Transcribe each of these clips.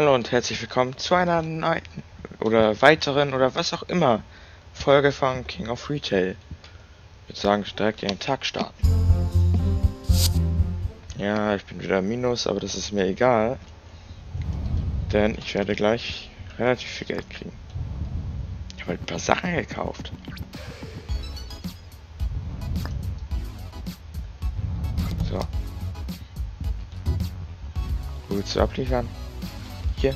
Hallo und herzlich willkommen zu einer neuen oder weiteren oder was auch immer Folge von King of Retail. Ich würde sagen, direkt in den Tag starten. Ja, ich bin wieder Minus, aber das ist mir egal. Denn ich werde gleich relativ viel Geld kriegen. Ich habe halt ein paar Sachen gekauft. So. Willst du abliefern? Hier.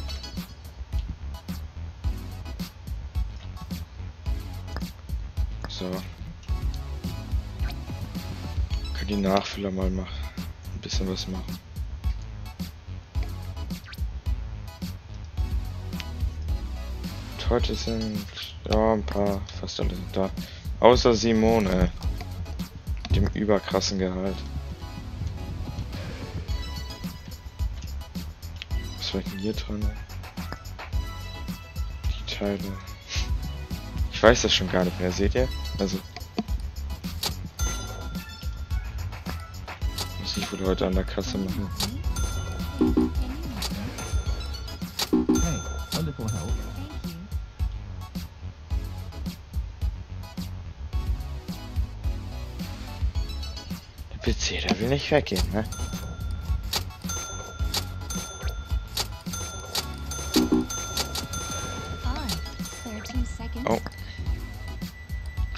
So. Können die Nachfüller mal machen. Ein bisschen was machen. Heute sind ja ein paar, fast alle sind da. Außer Simone. Mit dem überkrassen Gehalt. Denn hier drin? Die Teile. Ich weiß das schon gar nicht mehr, seht ihr? Also. Muss ich wohl heute an der Kasse machen. Hey, wonderful help. Der PC, der will nicht weggehen, ne? Oh.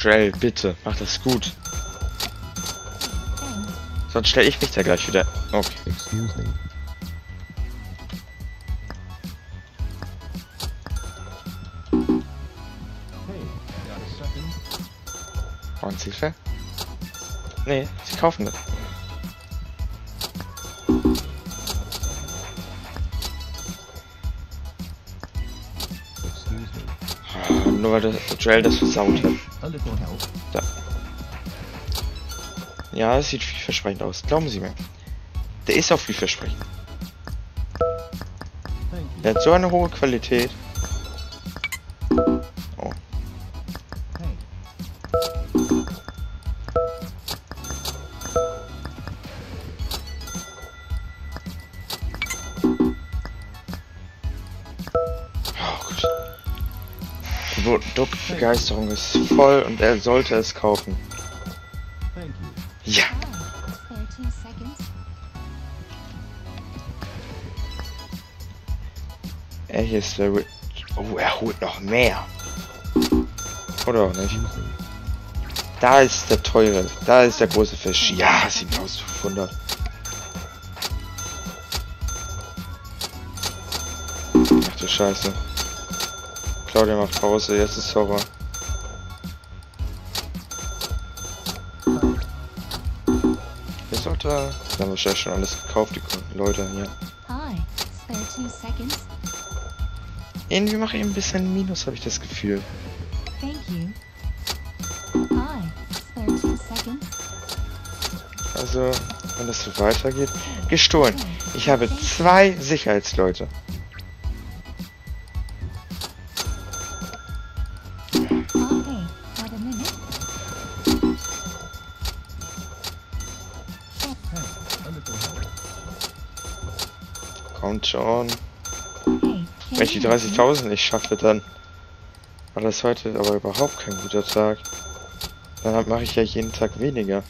Drell, bitte, mach das gut. Sonst stelle ich mich da gleich wieder. Okay. Excuse me. Hey, got a second? Brauchen Sie Hilfe? Nee, sie kaufen das. Nur weil der Drell das versaut hat. A little help. Ja, es sieht vielversprechend aus. Glauben Sie mir. Der ist auch vielversprechend. Der hat so eine hohe Qualität. Produktbegeisterung ist voll und er sollte es kaufen. Ja. Five, 13 seconds. Er hier ist der Rich. Oh, er holt noch mehr. Oder auch nicht. Da ist der teure. Da ist der große Fisch. Ja, 7500. Ach du Scheiße. Claudia macht Pause, jetzt ist Horror. Hier sollte. Da haben wahrscheinlich schon alles gekauft, die Leute hier. Hi, 13 seconds. Irgendwie mache ich ein bisschen Minus, habe ich das Gefühl. Thank you. Hi, 13 seconds. Also, wenn das so weitergeht. Gestohlen. Ich habe zwei Sicherheitsleute. Kommt schon. Wenn ich die you help me? 30.000 nicht schaffe, dann war das heute aber überhaupt kein guter Tag. Dann mache ich ja jeden Tag weniger.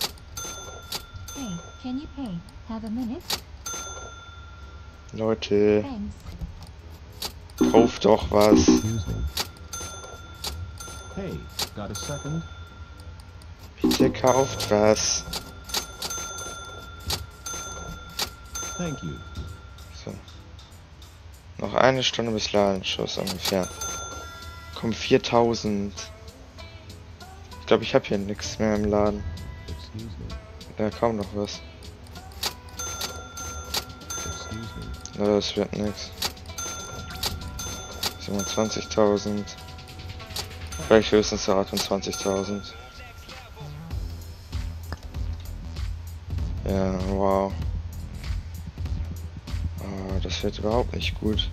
Hey, can you pay? Have a minute? Leute, kauft doch was. Excuse me. Hey, got a second? Bitte kauft was. Thank you. So. Noch eine Stunde bis Ladenschuss ungefähr. Kommen 4000. Ich glaube, ich habe hier nichts mehr im Laden. Ja, kaum noch was. Na, das wird nix. 27.000. Vielleicht höchstens 28.000. Ja, wow. Das wird überhaupt nicht gut.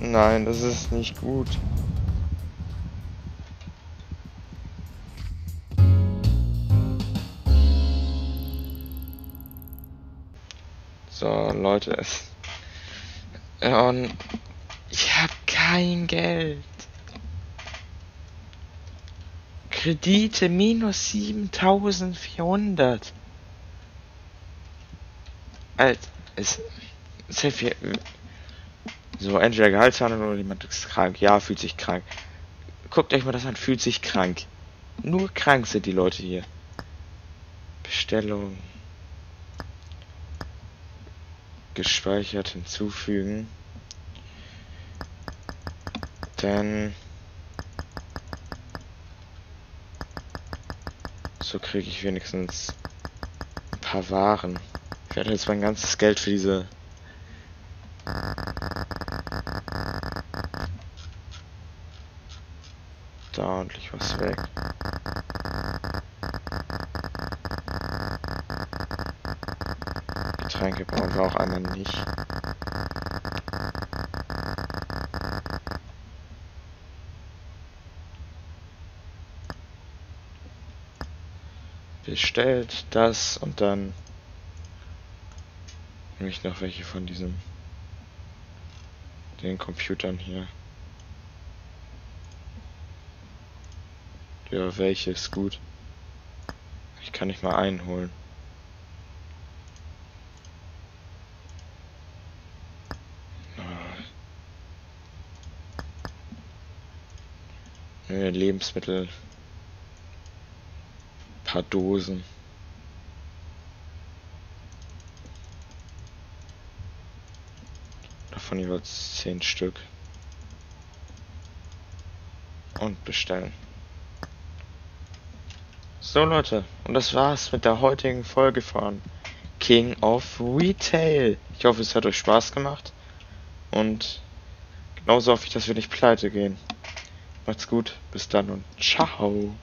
Nein, das ist nicht gut. So, Leute, es Und ich habe kein Geld. Kredite minus 7400. Alter, ist viel. So, entweder Gehaltsverhandlung oder jemand ist krank. Ja, fühlt sich krank. Guckt euch mal das an, fühlt sich krank. Nur krank sind die Leute hier. Bestellung. Gespeichert hinzufügen. Dann. So kriege ich wenigstens ein paar Waren. Ich werde jetzt mein ganzes Geld für diese da ordentlich was weg. Getränke brauchen wir auch einmal nicht. Bestellt das und dann nehme ich noch welche von diesem den Computern hier. Ja, welche ist gut. Ich kann nicht mal einholen. Äh, Lebensmittel. paar Dosen. Davon jeweils 10 Stück. Und bestellen. So Leute, und das war's mit der heutigen Folge von King of Retail. Ich hoffe, es hat euch Spaß gemacht. Und genauso hoffe ich, dass wir nicht pleite gehen. Macht's gut, bis dann und ciao.